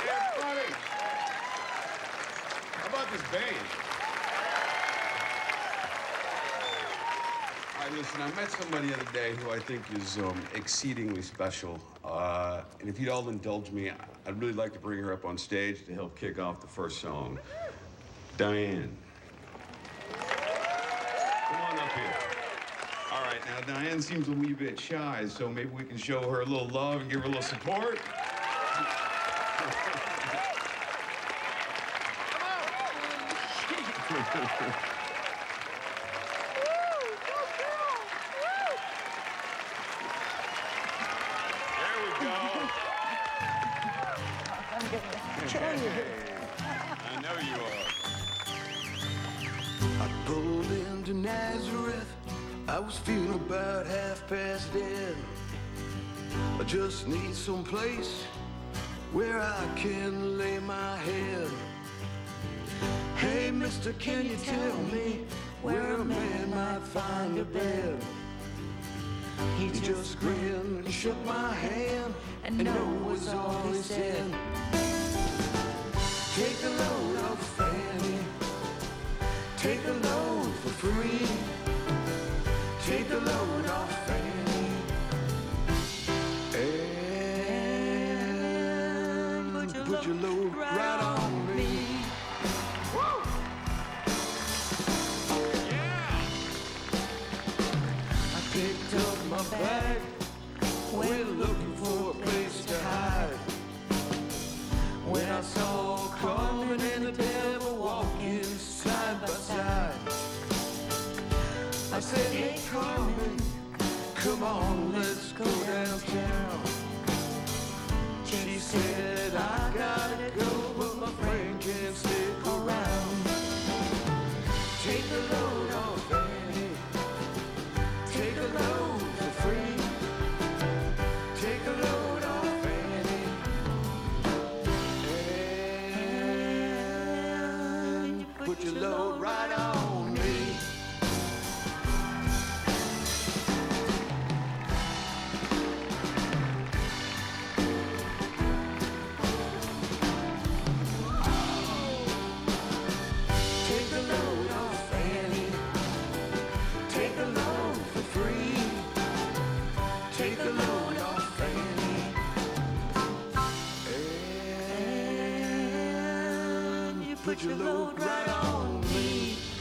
Everybody. How about this band? All right, listen, I met somebody the other day who I think is um, exceedingly special. Uh, and if you'd all indulge me, I'd really like to bring her up on stage to help kick off the first song. Diane. Come on up here. All right, now Diane seems a wee bit shy, so maybe we can show her a little love and give her a little support. There we go. I know you are. I pulled into Nazareth. I was feeling about half past dead. I just need some place where I can lay my head. Hey, mister, can you tell me where a man might find a bed? He just grinned and shook my hand, and no was all he said. Take a load of Fanny. Take a load for free. Take a load off Fanny. And put your load right on My bag. Went looking for a place to hide. When I saw Carmen and the devil walking side by side, I said, Hey Carmen, come on, let's go downtown. She said, put your load right on me.